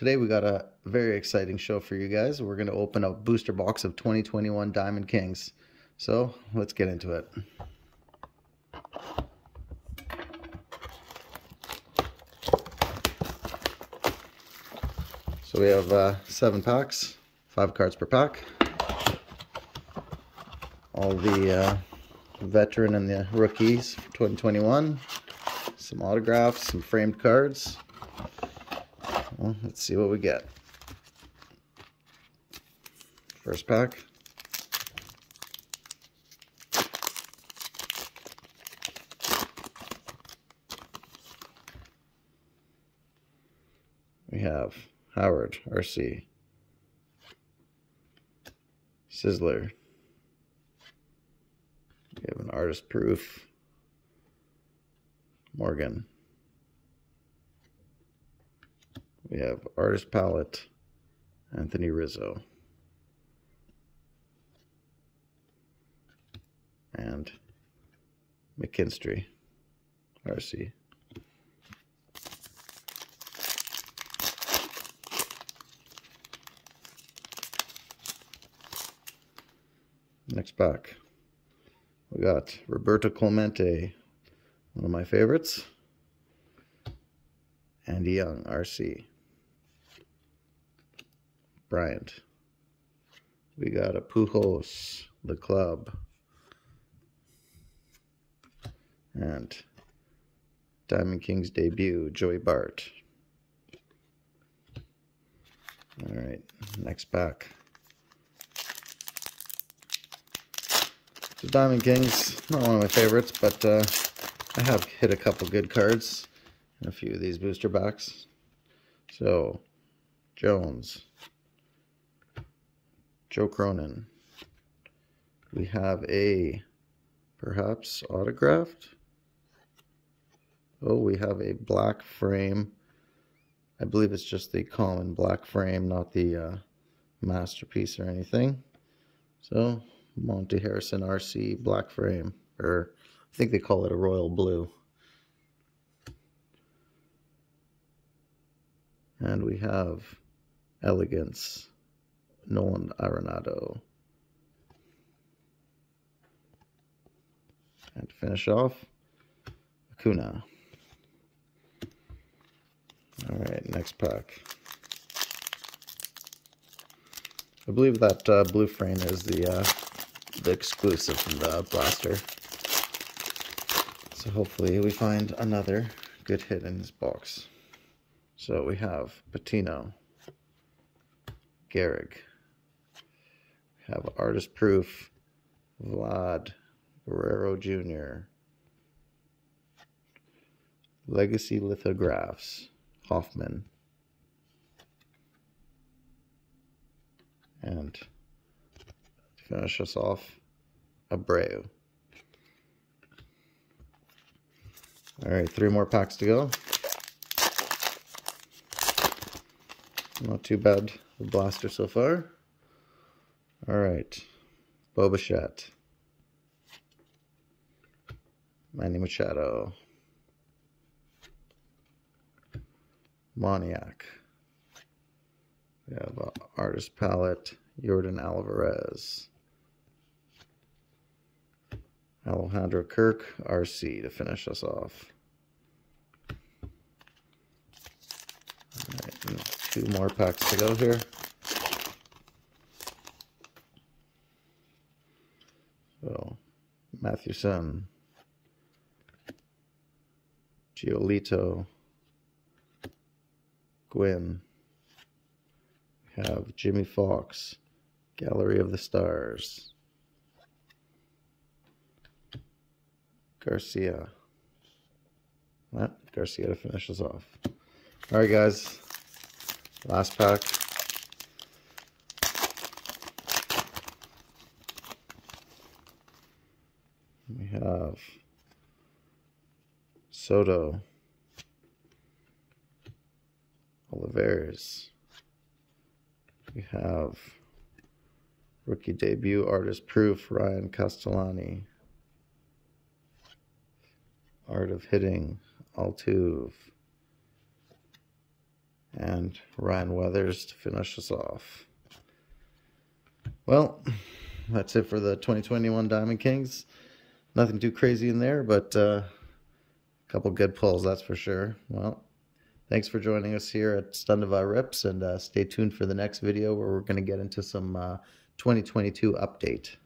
Today we got a very exciting show for you guys. We're going to open a booster box of 2021 Diamond Kings. So let's get into it. So we have uh, seven packs, five cards per pack. All the uh, veteran and the rookies for 2021. Some autographs, some framed cards. Well, let's see what we get. First pack. We have Howard, RC. Sizzler. We have an artist proof. Morgan. We have artist palette, Anthony Rizzo. And McKinstry, RC. Next pack, we got Roberto Clemente, one of my favorites, Andy Young, RC. Bryant. We got a Pujols, the club. And Diamond Kings debut, Joey Bart. All right, next pack. The Diamond Kings, not one of my favorites, but uh, I have hit a couple good cards in a few of these booster backs. So, Jones, Joe Cronin. We have a perhaps autographed. Oh, we have a black frame. I believe it's just the common black frame, not the uh, masterpiece or anything. So, Monte Harrison RC black frame, or I think they call it a royal blue. And we have Elegance Nolan Arenado. And to finish off, Acuna. All right, next pack. I believe that uh, blue frame is the uh, the exclusive from the blaster. So hopefully we find another good hit in this box. So we have Patino, Gehrig, have artist proof, Vlad Guerrero Jr., legacy lithographs, Hoffman, and to finish us off, Abreu. All right, three more packs to go. Not too bad, the blaster so far. All right. Bo Bichette. Manny Machado. Moniak. We have uh, Artist Palette, Jordan Alvarez. Alejandro Kirk, RC to finish us off. Two more packs to go here. So, Mathewson, Giolito, Gwynn. We have Jimmie Foxx, Gallery of the Stars. Garcia. That Garcia to finish us off. All right, guys. Last pack. We have Soto, Olivares. We have rookie debut artist proof Ryan Castellani. Art of Hitting Altuve. and Ryan Weathers to finish us off. Well, that's it for the 2021 Diamond Kings. Nothing too crazy in there, but uh, a couple good pulls, that's for sure. Well, thanks for joining us here at Stundevah Rips, and uh, stay tuned for the next video where we're going to get into some uh, 2022 update.